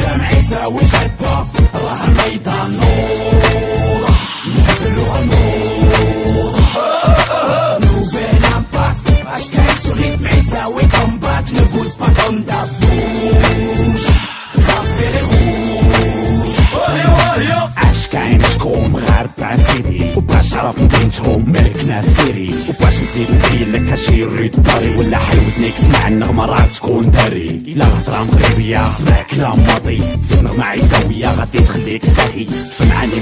يساوي جبة راه الميدان نور نهبلوها نور نوفيل امباكت اش كاين سو ريتم يساوي كومباك نبوت با كوم دابوج راب فيري روج وهي وهي كاين شكون مغاربة سيدي وباش تعرف مدينتهم ملكنا سيري وباش نزيد نبين لك اشي ريد داري ولا حلوتنيك سمع النغمة راك تكون داري. إلا هضرة مغربية سمع كلام ماضي. زيد نغمة عيساوية غادي تخليك ساهي في معاني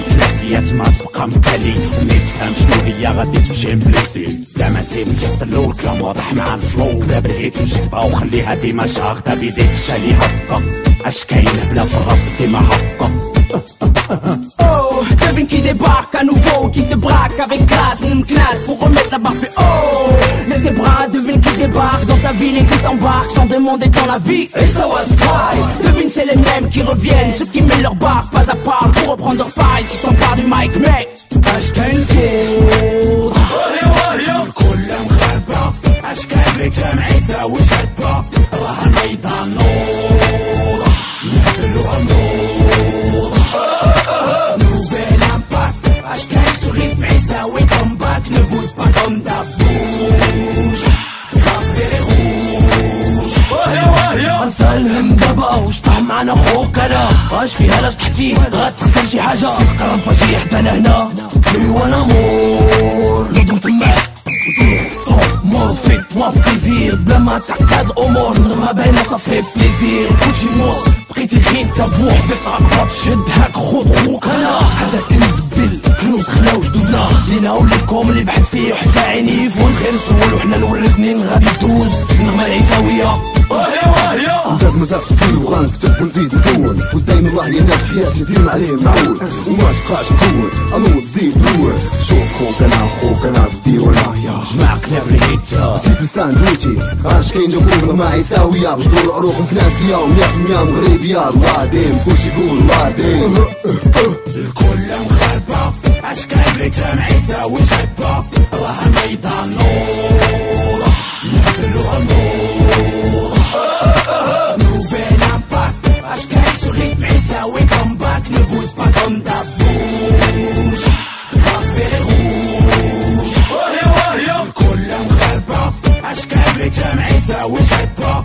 ما تبقى مكالي ملي تفهم شنو هي غادي تمشي مبليسي لا ما زيد نفصلو الكلام واضح مع الفلو. دابا الهيت وجدبها وخليها ديما شاغدة بيديك. شالي هكا أش كاين بلا في الرب ديما هكا Oh, devine qui débarque à nouveau, qui te braque avec classe, une classe pour remettre la barre plus haut. Lève tes bras, devine qui débarque dans ta ville et qui t'embarque sans demander ton avis. Et ça was right. Devine c'est les mêmes qui reviennent, ceux qui mettent leur barque pas à part pour reprendre leur paille, qui s'emparent du mic, mec. اش كاين فوضى وهي وهي الكل مغاربة اش كاين ريتم عيساوي جدبة راه الميدان نور اش كاين سو ريتم عيساوي كومباك نبوت با كوم دابوج راب فيري روج وهي وهي. غنسالهم دابا واش طاح معنا خوك أنا؟ واش فيها لاش تحتي غتخسر شي حاجة؟ قرب باجي حدانا هنا. لي وأنا مور. نضم تماح مور فيك توا بليزير. بلا ما تعقد الأمور نغمة باينة صافي بليزير. كلشي موس غير انت بوحدك عقبة تشد هاك خود خوك. أنا هذا كنز كنوز خلاو جدودنا. لينا وليكم اللي بحث فيه وحفا عيني. فوق الخير نسول وحنا نوريك منين غادي تدوز. النغمة العيساوية وهي وهي. داك مزال في السن وغنكتب ونزيد ندون ودايما يا ناس حياتي ديما عليه معول وما تبقاش مكون انوض زيد نور شوف خوك أنا خوك أنا. في لسان دويتي اش كاين جابوك ما عيساوية بجدور العروق مكناسية ومية في المية مغربية الله ديم كلشي يقول الله ديم الكل مغاربة اش كاين ريتم عيساوي جدبة راه الميدان نور. نهبلوها نور. نوفيل امباكت اش كاين سو ريتم عيساوي كومباك نبوت با كوم ريتم عيساوي جدبة راه